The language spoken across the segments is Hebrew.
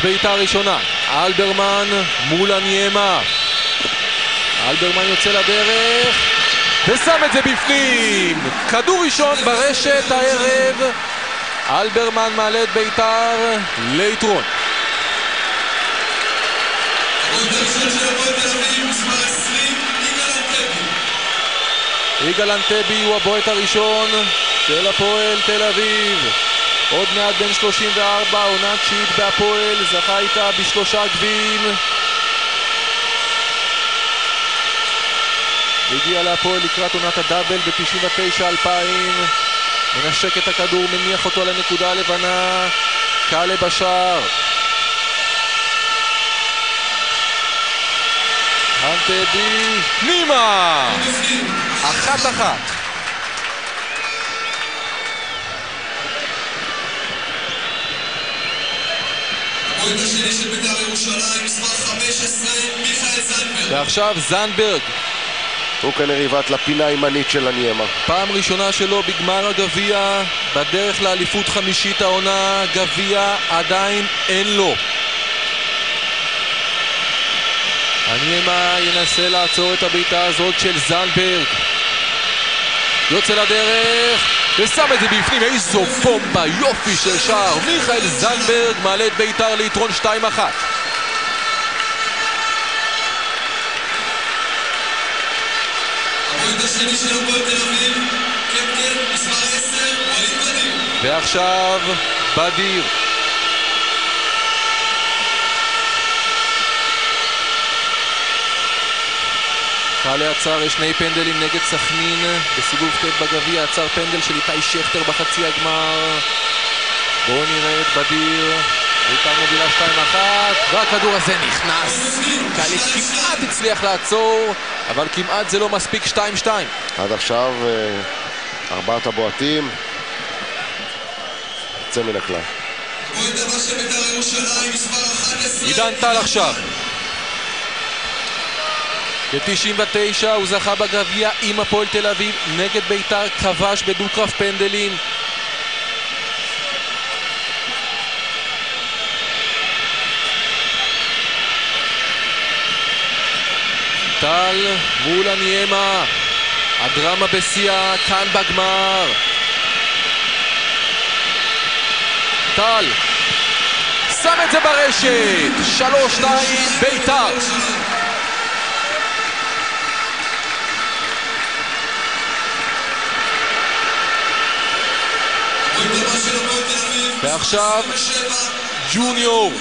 הבעיטה הראשונה, אלברמן מול הניימה. אלברמן יוצא לדרך ושם את זה בפנים. כדור ראשון ברשת הערב. אלברמן מעלה את בית"ר ליתרון. יגאל אנטבי הוא הבועט הראשון של הפועל תל אביב. עוד מעט בן 34, עונה תשיעית בהפועל, זכה איתה בשלושה גביעים. הגיע להפועל לקראת עונת הדאבל ב-99-2000. מנשק את הכדור, מניח אותו לנקודה הלבנה. קאלה בשער. אנטבי, פנימה! אחת אחת. ועכשיו זנדברג. הוא כנראה יבעט לפינה הימנית של הניימה. פעם ראשונה שלו בגמר הגביע, בדרך לאליפות חמישית העונה, גביע עדיין אין לו. הניימה ינסה לעצור את הבעיטה הזאת של זנדברג. יוצא לדרך, ושם את זה בפנים, איזו בומבה, יופי של שער. מיכאל זנדברג מעלה את בית"ר ליתרון 2-1. ועכשיו, בדיר. חלה עצר שני פנדלים נגד סכנין בסיבוב ט' בגביע, עצר פנדל של איתי שכטר בחצי הגמר. בואו נראה את בדיר, בית"ר מובילה 2-1, והכדור הזה נכנס. קאלי כמעט הצליח לעצור, אבל כמעט זה לא מספיק 2-2. עד עכשיו אה, ארבעת הבועטים, יוצא מן הכלל. עידן טל עכשיו. ב-99 הוא זכה בגביע עם הפועל תל אביב נגד בית"ר, כבש בדו-קרב פנדלים. טל מול הניימה, הדרמה בשיאה כאן בגמר. טל שם את זה ברשת, שלוש, שתיים, בית"ר. ועכשיו ג'וניור.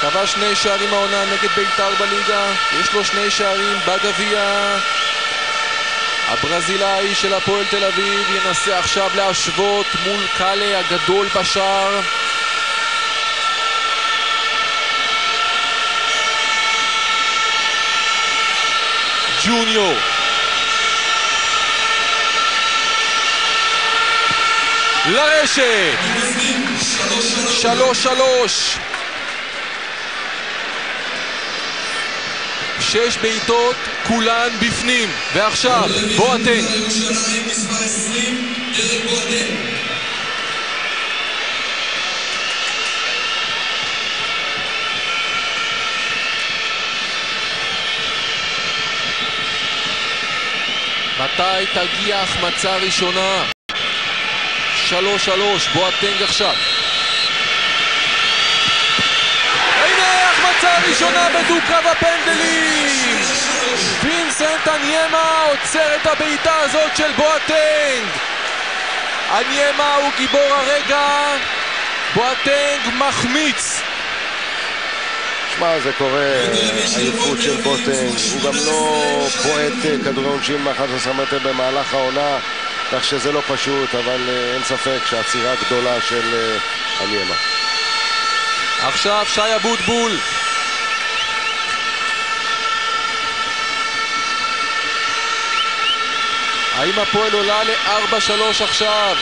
כבש שני שערים העונה נגד בית"ר בליגה. יש לו שני שערים בגביע. הברזילאי של הפועל תל אביב ינסה עכשיו להשוות מול קאלה הגדול בשער. ג'וניור לרשת! שלוש שלוש שש בעיטות, כולן בפנים ועכשיו, בואטנג מתי תגיע החמצה ראשונה? שלוש שלוש, בואטנג עכשיו. הנה החמצה ראשונה בדו-קרב הפנדלים! וינסנט אניימה עוצר את הבעיטה הזאת של בואטנג! אניימה הוא גיבור הרגע, בואטנג מחמיץ! שמע, זה קורה, עייפות של בוטנג, הוא גם לא בועט כדורי עונשין מ-11 מטר במהלך העונה, כך שזה לא פשוט, אבל אה, אין ספק שעצירה גדולה של אניימה. עכשיו שי אבוטבול. האם הפועל עולה ל-4-3 עכשיו?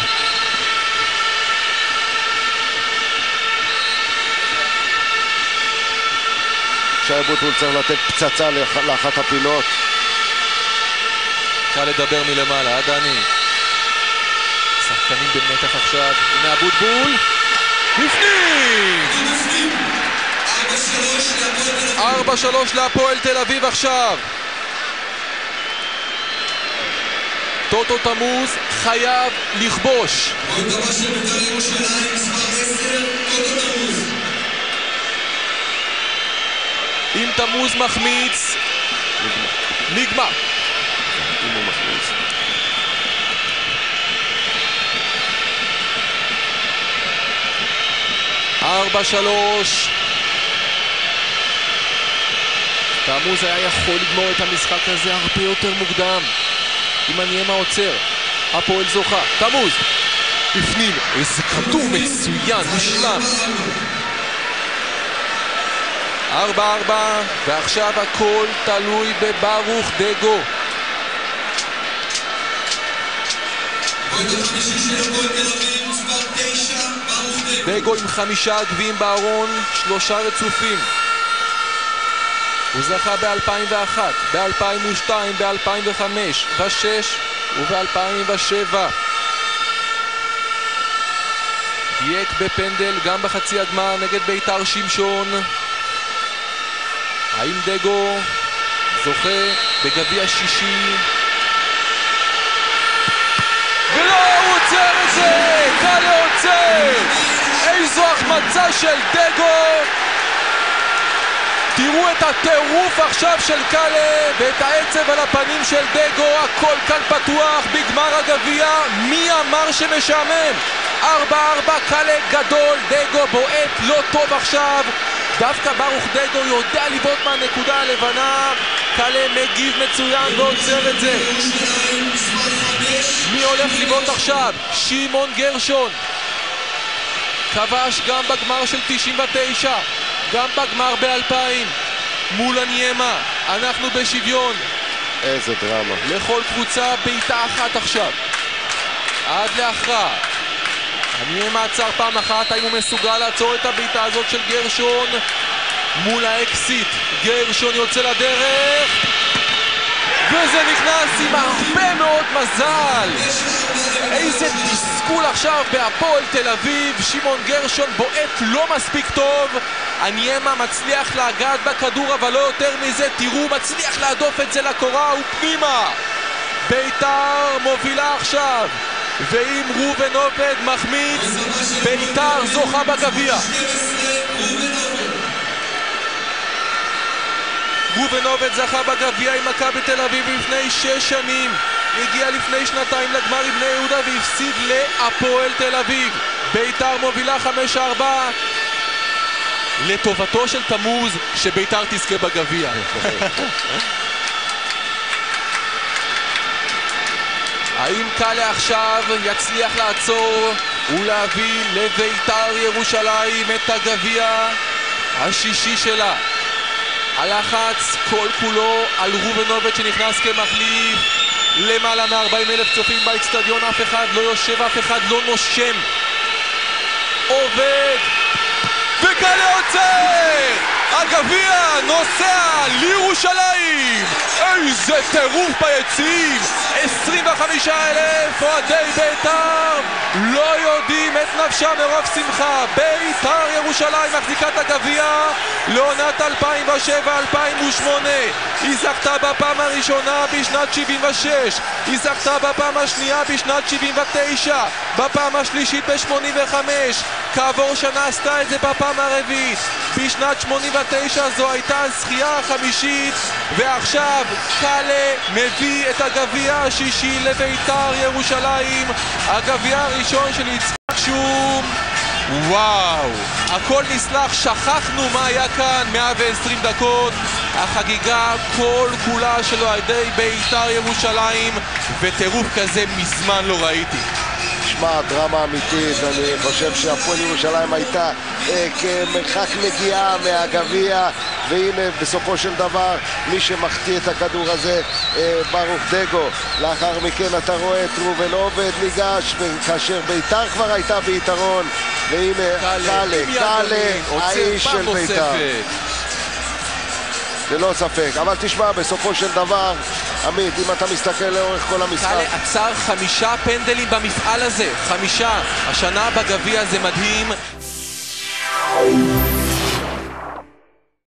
שי אבוטבול צריך לתת פצצה לאחת הפינות. קל לדבר מלמעלה, אה דני? שחקנים במתח עכשיו. הנה אבוטבול. בפנים! 4-3 להפועל תל אביב עכשיו. טוטו תמוז חייב לכבוש. אם תמוז מחמיץ, נגמר. 4-3. תמוז היה יכול לגמור את המשחק הזה הרבה יותר מוקדם. אם אני אהיה מהעוצר, הפועל זוכה. תמוז בפנים, איזה כדור מצוין, מושלם. 4-4, ועכשיו הכל תלוי בברוך דגו. בואי חמישי של הפועל תל אביב, מספר תשע דגו עם חמישה גביעים בארון, שלושה רצופים. הוא זכה ב-2001, ב-2002, ב-2005, ב-2006 וב-2007. דייק בפנדל גם בחצי הגמר נגד בית"ר שמשון. האם דגו זוכה בגביע שישי? ולא, הוא עוצר את זה! קאלה עוצר! איזו החמצה של דגו! תראו את הטירוף עכשיו של קאלה ואת העצב על הפנים של דגו, הכל כאן פתוח בגמר הגביע, מי אמר שמשעמם? 4-4, קאלה גדול, דגו בועט לא טוב עכשיו דווקא ברוך דגו יודע לבעוט מהנקודה הלבנה קאלה מגיב מצוין ועוצר את זה מי הולך לבעוט עכשיו? שמעון גרשון כבש גם בגמר של 99 גם בגמר ב-2000 מול הניימה אנחנו בשוויון. איזה דרמה. לכל קבוצה בעיטה אחת עכשיו. עד להכרעה. הניימה עצר פעם אחת, האם הוא מסוגל לעצור את הבעיטה הזאת של גרשון? מול האקסיט גרשון יוצא לדרך. וזה נכנס עם הרבה מאוד מזל איזה תסכול עכשיו בהפועל תל אביב. שמעון גרשון בועט לא מספיק טוב. הניימה מצליח לגעת בכדור אבל לא יותר מזה. תראו מצליח להדוף את זה לקורה ופנימה. ביתר מובילה עכשיו. ואם ראובן עובד מחמיץ ביתר זוכה בגביע. ראובן עובד זכה בגביע עם מכבי תל אביב לפני שש שנים הגיע לפני שנתיים לגמר עם בני יהודה והפסיד להפועל תל אביב. ביתר מובילה 5-4 לטובתו של תמוז שביתר תזכה בגביע. האם קאלה עכשיו יצליח לעצור ולהביא לביתר ירושלים את הגביע השישי שלה? הלחץ כל כולו על עובד שנכנס כמחליף למעלה מ-40 אלף צופים באצטדיון, אף אחד לא יושב, אף אחד לא נושם עובד וקאלה עוצר! הגביע נוסע לירושלים! איזה טירוף ביציעים! 25 אלף אוהדי בית"ר לא יודעים את נפשם מרוב שמחה בית"ר ירושלים מחזיקה את הגביע לעונת 2007-2008 היא זכתה בפעם הראשונה בשנת 76 היא זכתה בפעם השנייה בשנת 79 בפעם השלישית ב-85 כעבור שנה עשתה את זה בפעם הרביעית. בשנת 89 זו הייתה הזכייה החמישית. ועכשיו קאלה מביא את הגביע השישי לביתר ירושלים. הגביע הראשון של יצחק שום וואו, הכל נסלח, שכחנו מה היה כאן 120 דקות החגיגה כל כולה של אוהדי ביתר ירושלים וטירוף כזה מזמן לא ראיתי. שמע, דרמה אמיתית, אני חושב שהפועל ירושלים הייתה אה, כמרחק נגיעה מהגביע והנה בסופו של דבר מי שמחטיא את הכדור הזה אה, ברוך דגו לאחר מכן אתה רואה את ראובן עובד ניגש וכאשר ביתר כבר הייתה ביתרון והנה קאלה, קאלה, האיש של ביתר ללא ספק, אבל תשמע, בסופו של דבר עמית, אם אתה מסתכל לאורך כל המשחק... טלה עצר חמישה פנדלים במפעל הזה, חמישה. השנה בגביע זה מדהים.